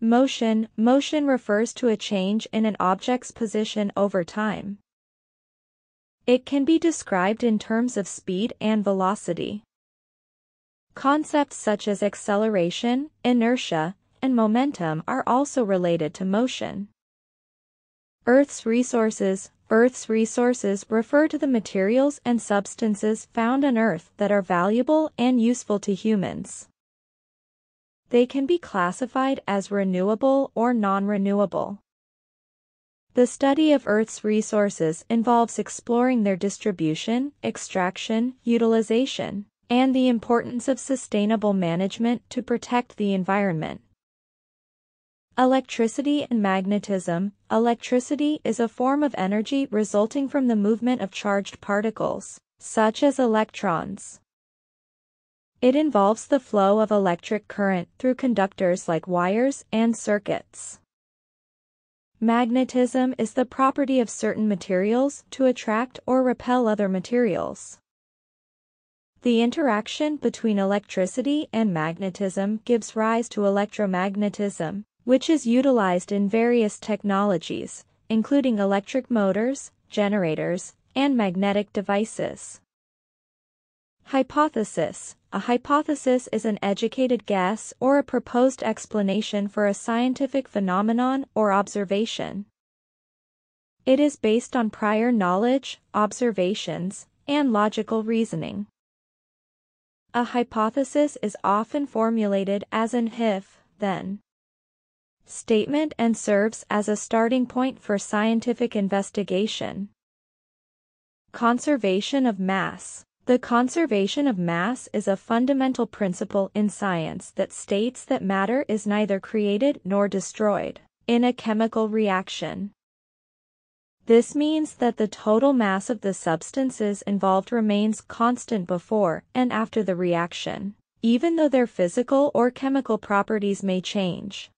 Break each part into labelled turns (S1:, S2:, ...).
S1: Motion Motion refers to a change in an object's position over time. It can be described in terms of speed and velocity. Concepts such as acceleration, inertia, and momentum are also related to motion. Earth's resources Earth's resources refer to the materials and substances found on Earth that are valuable and useful to humans. They can be classified as renewable or non-renewable. The study of Earth's resources involves exploring their distribution, extraction, utilization, and the importance of sustainable management to protect the environment. Electricity and magnetism Electricity is a form of energy resulting from the movement of charged particles, such as electrons. It involves the flow of electric current through conductors like wires and circuits. Magnetism is the property of certain materials to attract or repel other materials. The interaction between electricity and magnetism gives rise to electromagnetism, which is utilized in various technologies, including electric motors, generators, and magnetic devices. Hypothesis A hypothesis is an educated guess or a proposed explanation for a scientific phenomenon or observation. It is based on prior knowledge, observations, and logical reasoning. A hypothesis is often formulated as an if, then statement and serves as a starting point for scientific investigation. Conservation of mass the conservation of mass is a fundamental principle in science that states that matter is neither created nor destroyed in a chemical reaction. This means that the total mass of the substances involved remains constant before and after the reaction, even though their physical or chemical properties may change.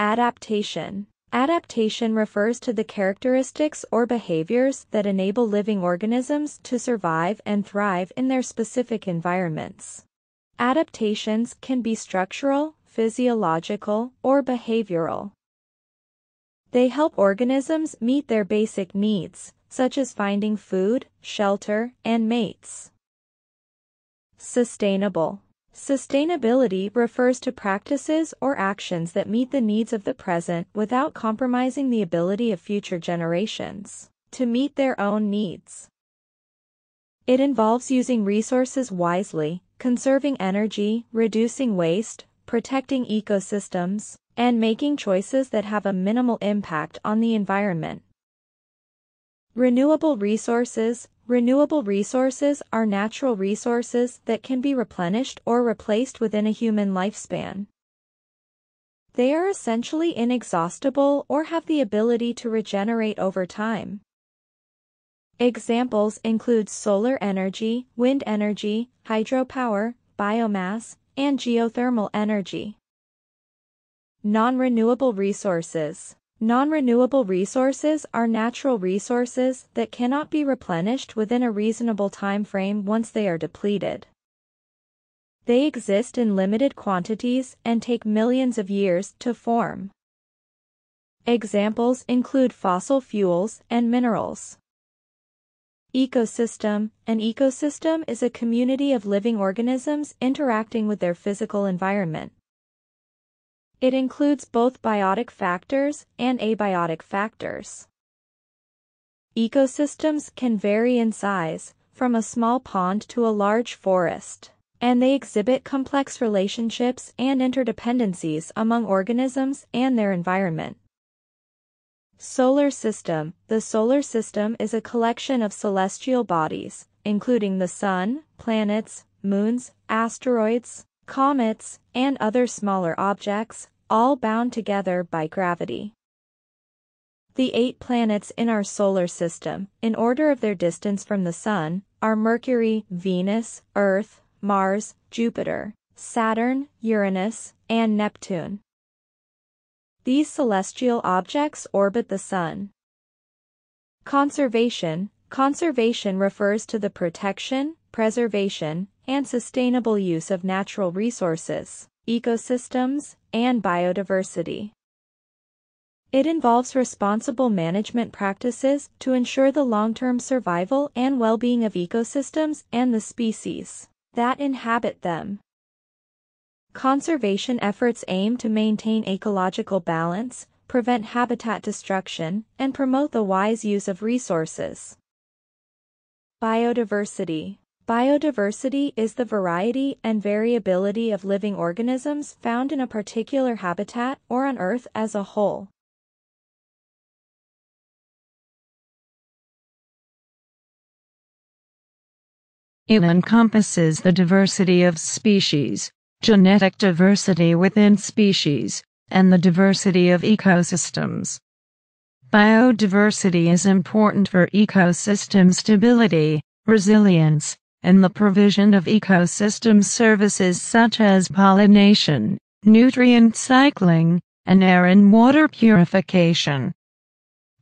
S1: Adaptation Adaptation refers to the characteristics or behaviors that enable living organisms to survive and thrive in their specific environments. Adaptations can be structural, physiological, or behavioral. They help organisms meet their basic needs, such as finding food, shelter, and mates. Sustainable Sustainability refers to practices or actions that meet the needs of the present without compromising the ability of future generations to meet their own needs. It involves using resources wisely, conserving energy, reducing waste, protecting ecosystems, and making choices that have a minimal impact on the environment. Renewable resources Renewable resources are natural resources that can be replenished or replaced within a human lifespan. They are essentially inexhaustible or have the ability to regenerate over time. Examples include solar energy, wind energy, hydropower, biomass, and geothermal energy. Non-renewable resources Non-renewable resources are natural resources that cannot be replenished within a reasonable time frame once they are depleted. They exist in limited quantities and take millions of years to form. Examples include fossil fuels and minerals. Ecosystem An ecosystem is a community of living organisms interacting with their physical environment. It includes both biotic factors and abiotic factors. Ecosystems can vary in size, from a small pond to a large forest, and they exhibit complex relationships and interdependencies among organisms and their environment. Solar System The solar system is a collection of celestial bodies, including the Sun, planets, moons, asteroids, comets, and other smaller objects, all bound together by gravity. The eight planets in our solar system, in order of their distance from the Sun, are Mercury, Venus, Earth, Mars, Jupiter, Saturn, Uranus, and Neptune. These celestial objects orbit the Sun. Conservation Conservation refers to the protection, preservation, and sustainable use of natural resources, ecosystems, and biodiversity. It involves responsible management practices to ensure the long-term survival and well-being of ecosystems and the species that inhabit them. Conservation efforts aim to maintain ecological balance, prevent habitat destruction, and promote the wise use of resources. Biodiversity Biodiversity is the variety and variability of living organisms found in a particular habitat or on Earth as a whole.
S2: It encompasses the diversity of species, genetic diversity within species, and the diversity of ecosystems. Biodiversity is important for ecosystem stability, resilience, and the provision of ecosystem services such as pollination, nutrient cycling, and air and water purification.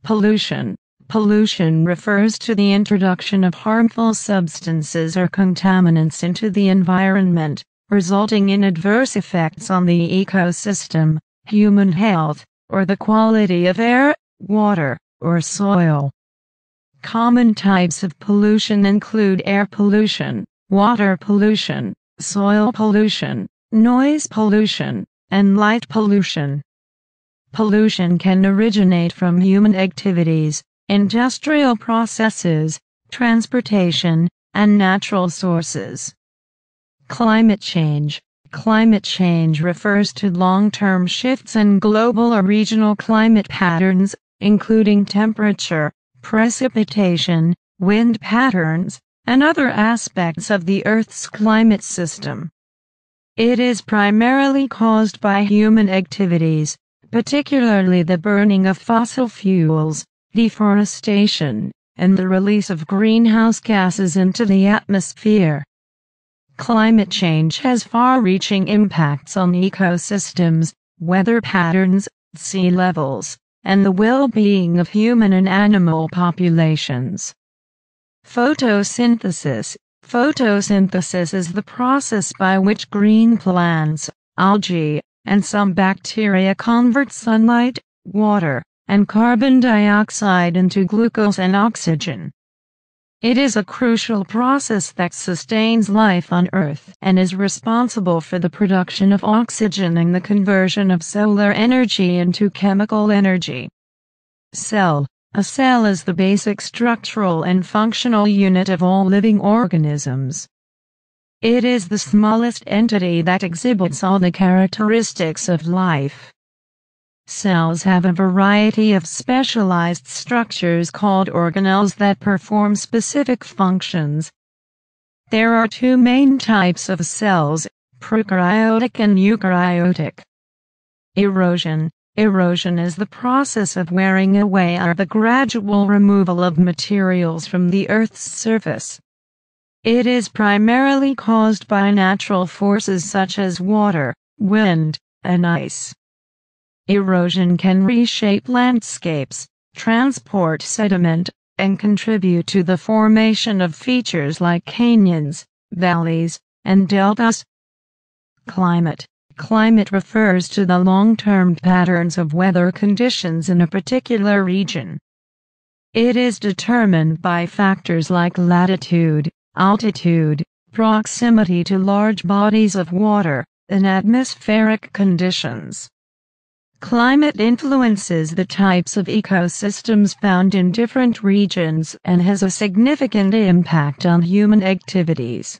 S2: Pollution Pollution refers to the introduction of harmful substances or contaminants into the environment, resulting in adverse effects on the ecosystem, human health, or the quality of air, water, or soil. Common types of pollution include air pollution, water pollution, soil pollution, noise pollution, and light pollution. Pollution can originate from human activities, industrial processes, transportation, and natural sources. Climate change. Climate change refers to long-term shifts in global or regional climate patterns, including temperature, precipitation, wind patterns, and other aspects of the Earth's climate system. It is primarily caused by human activities, particularly the burning of fossil fuels, deforestation, and the release of greenhouse gases into the atmosphere. Climate change has far-reaching impacts on ecosystems, weather patterns, sea levels, and the well-being of human and animal populations. Photosynthesis Photosynthesis is the process by which green plants, algae, and some bacteria convert sunlight, water, and carbon dioxide into glucose and oxygen. It is a crucial process that sustains life on Earth and is responsible for the production of oxygen and the conversion of solar energy into chemical energy. Cell A cell is the basic structural and functional unit of all living organisms. It is the smallest entity that exhibits all the characteristics of life. Cells have a variety of specialized structures called organelles that perform specific functions. There are two main types of cells, prokaryotic and eukaryotic. Erosion Erosion is the process of wearing away or the gradual removal of materials from the Earth's surface. It is primarily caused by natural forces such as water, wind, and ice. Erosion can reshape landscapes, transport sediment, and contribute to the formation of features like canyons, valleys, and deltas. Climate Climate refers to the long-term patterns of weather conditions in a particular region. It is determined by factors like latitude, altitude, proximity to large bodies of water, and atmospheric conditions. Climate influences the types of ecosystems found in different regions and has a significant impact on human activities.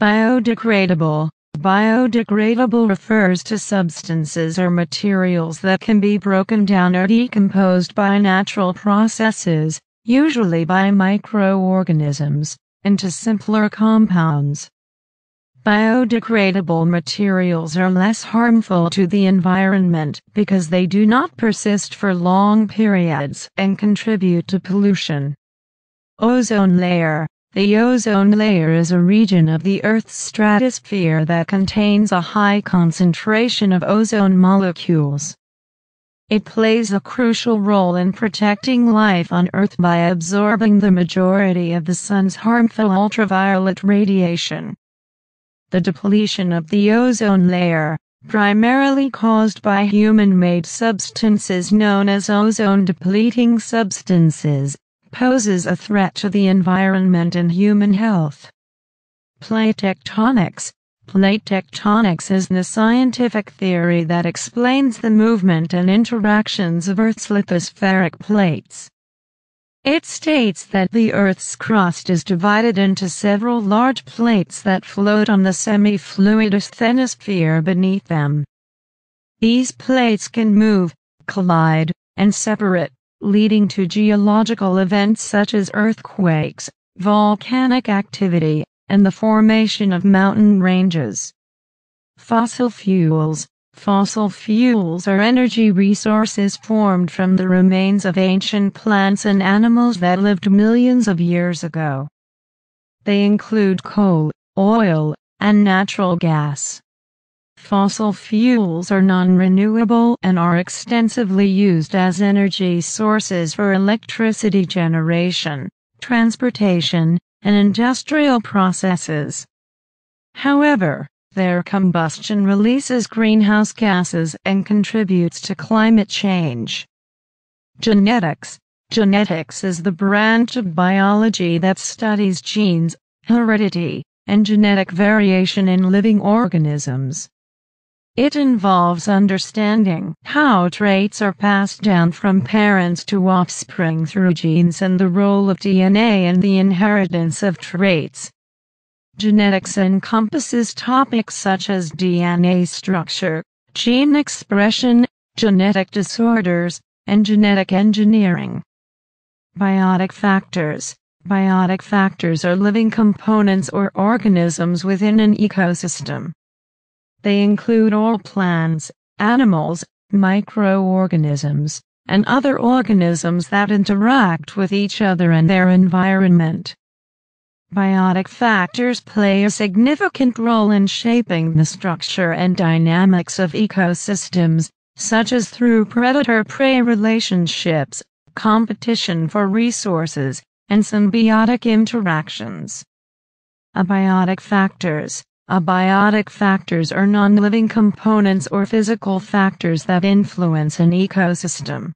S2: Biodegradable Biodegradable refers to substances or materials that can be broken down or decomposed by natural processes, usually by microorganisms, into simpler compounds. Biodegradable materials are less harmful to the environment because they do not persist for long periods and contribute to pollution. Ozone layer The ozone layer is a region of the Earth's stratosphere that contains a high concentration of ozone molecules. It plays a crucial role in protecting life on Earth by absorbing the majority of the sun's harmful ultraviolet radiation. The depletion of the ozone layer, primarily caused by human-made substances known as ozone-depleting substances, poses a threat to the environment and human health. Plate tectonics Plate tectonics is the scientific theory that explains the movement and interactions of Earth's lithospheric plates. It states that the Earth's crust is divided into several large plates that float on the semi-fluid asthenosphere beneath them. These plates can move, collide, and separate, leading to geological events such as earthquakes, volcanic activity, and the formation of mountain ranges. Fossil fuels Fossil fuels are energy resources formed from the remains of ancient plants and animals that lived millions of years ago. They include coal, oil, and natural gas. Fossil fuels are non-renewable and are extensively used as energy sources for electricity generation, transportation, and industrial processes. However, their combustion releases greenhouse gases and contributes to climate change. Genetics Genetics is the branch of biology that studies genes, heredity, and genetic variation in living organisms. It involves understanding how traits are passed down from parents to offspring through genes and the role of DNA in the inheritance of traits. Genetics encompasses topics such as DNA structure, gene expression, genetic disorders, and genetic engineering. Biotic factors Biotic factors are living components or organisms within an ecosystem. They include all plants, animals, microorganisms, and other organisms that interact with each other and their environment. Biotic factors play a significant role in shaping the structure and dynamics of ecosystems, such as through predator-prey relationships, competition for resources, and symbiotic interactions. Abiotic factors Abiotic factors are non-living components or physical factors that influence an ecosystem.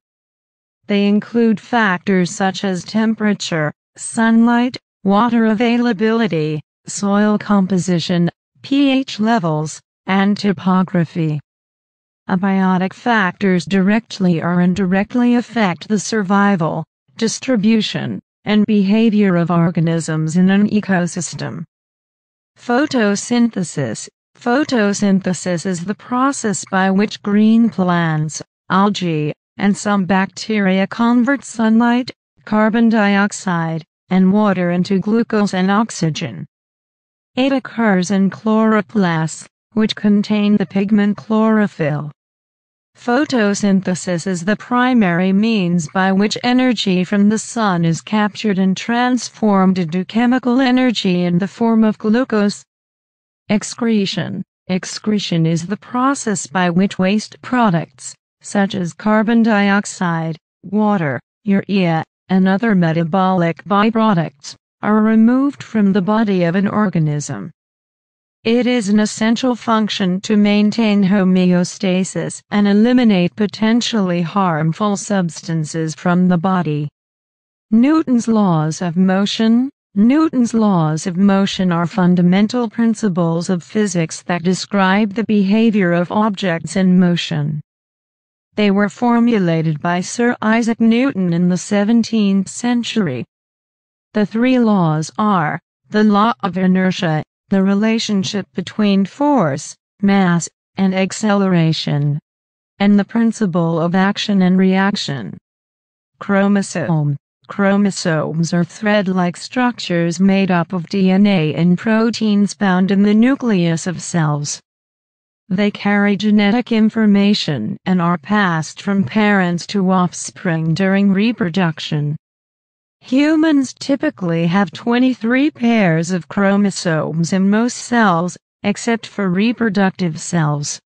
S2: They include factors such as temperature, sunlight, water availability, soil composition, pH levels, and topography. Abiotic factors directly or indirectly affect the survival, distribution, and behavior of organisms in an ecosystem. Photosynthesis Photosynthesis is the process by which green plants, algae, and some bacteria convert sunlight, carbon dioxide, and water into glucose and oxygen. It occurs in chloroplasts, which contain the pigment chlorophyll. Photosynthesis is the primary means by which energy from the sun is captured and transformed into chemical energy in the form of glucose. Excretion Excretion is the process by which waste products, such as carbon dioxide, water, urea, and other metabolic byproducts are removed from the body of an organism. It is an essential function to maintain homeostasis and eliminate potentially harmful substances from the body. Newton's laws of motion Newton's laws of motion are fundamental principles of physics that describe the behavior of objects in motion. They were formulated by Sir Isaac Newton in the 17th century. The three laws are the law of inertia, the relationship between force, mass, and acceleration, and the principle of action and reaction. Chromosome Chromosomes are thread-like structures made up of DNA and proteins found in the nucleus of cells. They carry genetic information and are passed from parents to offspring during reproduction. Humans typically have 23 pairs of chromosomes in most cells, except for reproductive cells.